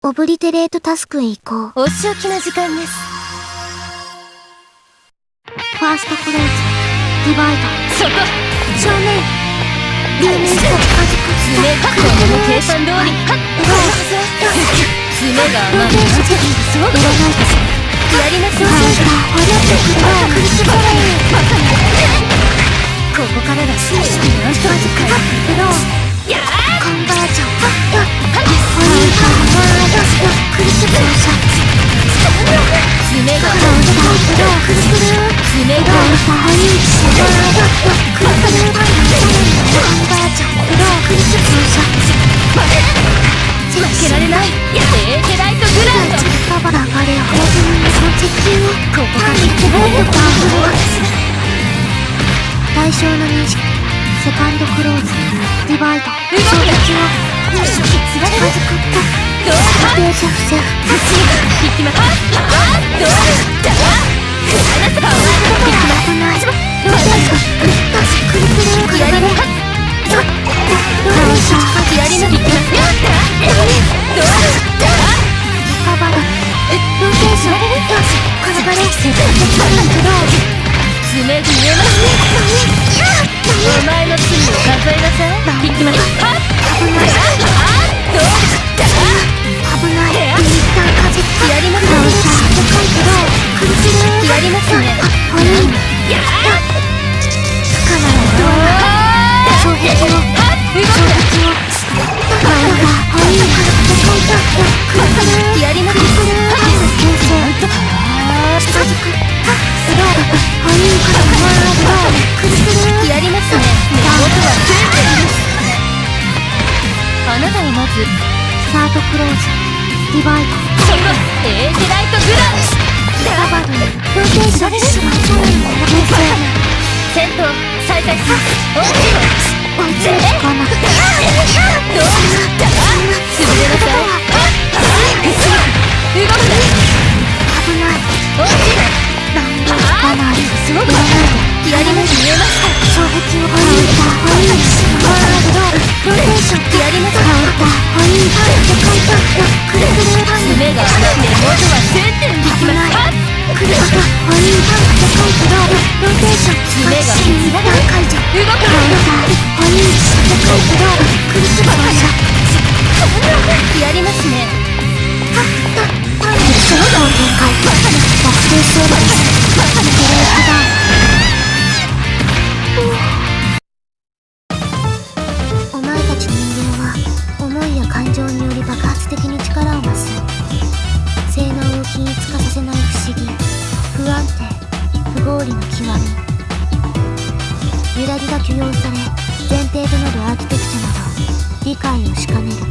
オブリテレートタスクへ行こう。お仕置きの時間です。ファーストクローズ、ディバイド、そこ。正面、ルーメンスト、はじく、爪かこの計算通り。爪が甘いそうエレナイトス、やりなさい。ファー、ストレイここからが真摯にな。んとかクロー、けられないエーテライトグランド。パパが流れを平然にをここから何言ってないのか対象の認識。セカンドクローズ。ディバイド。衝撃をよしつらかった。どうデージャフあなたはまずスタートクローズディバイドそこエーテライトグランアバドにローテーションしましょう形成戦闘再開しますおっと追い。つい。てこなくてどうだ潰れなさい。動くな危ない。おっランドつかない。すごくやらない。やります見えました衝撃をホニーターホニールローテーションやりますカウンターホニーでかい。とクルクルハイ爪が根元は空点できますはっクルクルホニーでかい。けどローテーション爪がシンター解除動くカウンターホニーでかいけどクルクル放射やりますねパンデスの同点回バックテーションですグレープダウン氷の極み揺らぎが許容され前提となるアーキテクチャなど理解をしかねる。